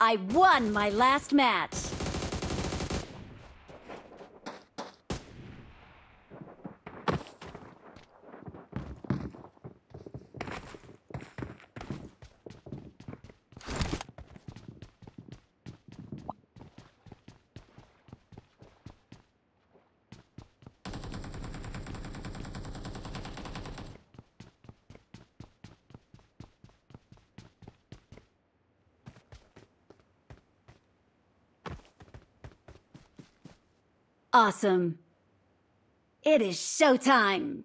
I won my last match. Awesome. It is showtime.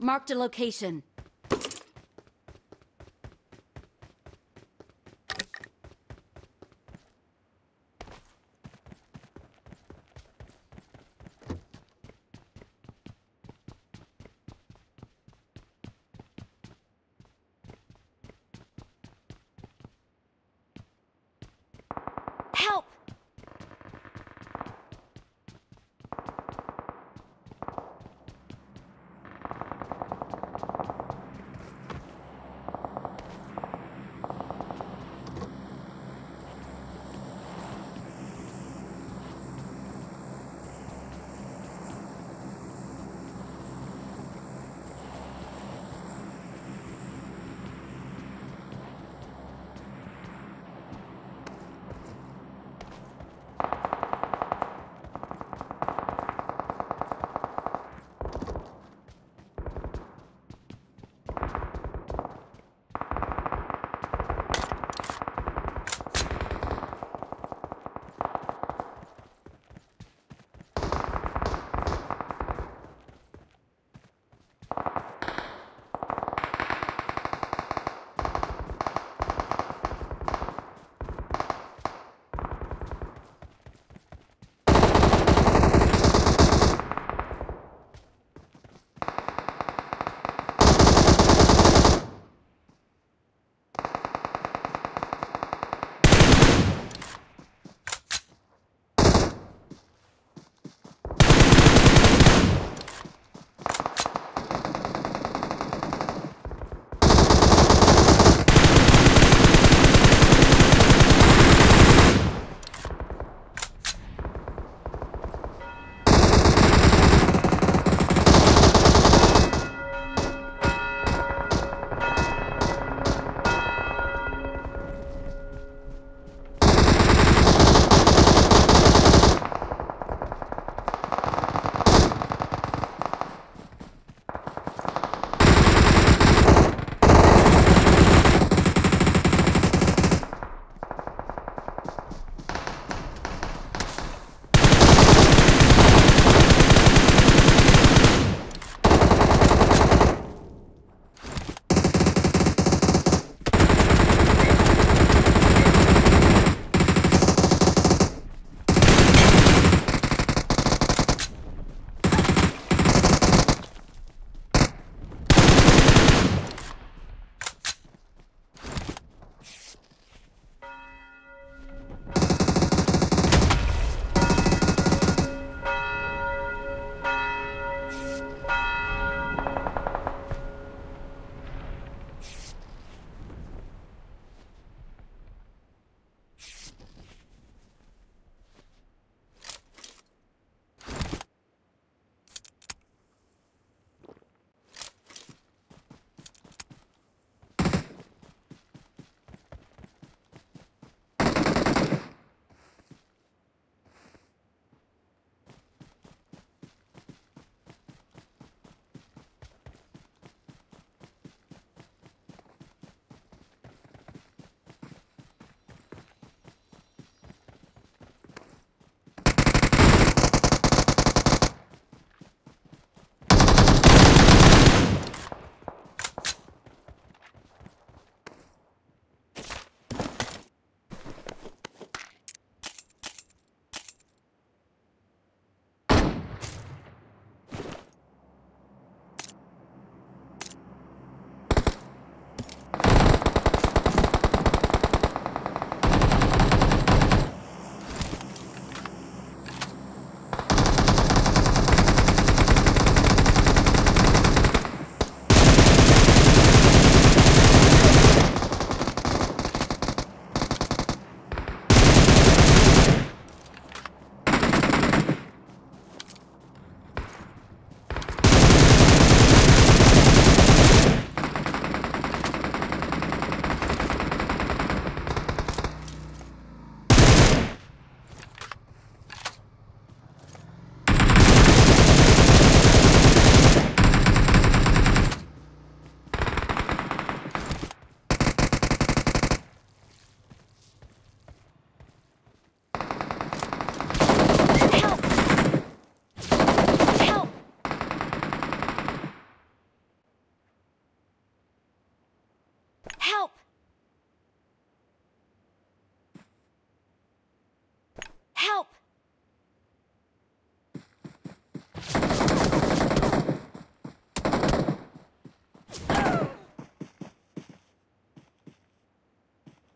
Marked a location. Help!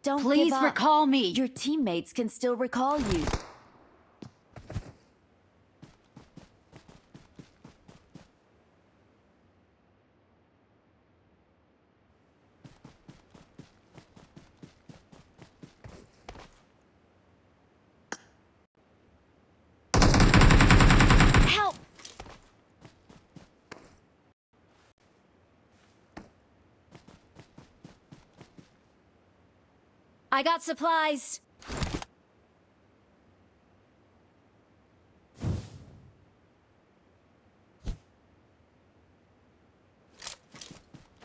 Don't Please recall me. Your teammates can still recall you. Help! I got supplies.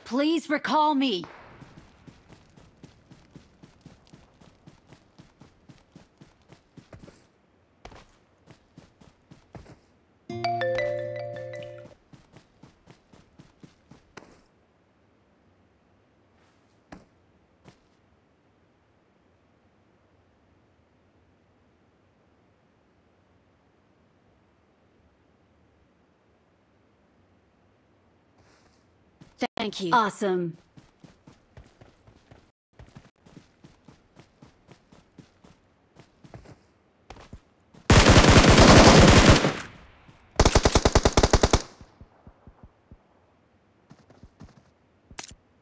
Please recall me. Thank you. Awesome.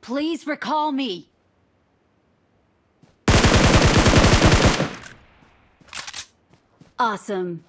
Please recall me. Awesome.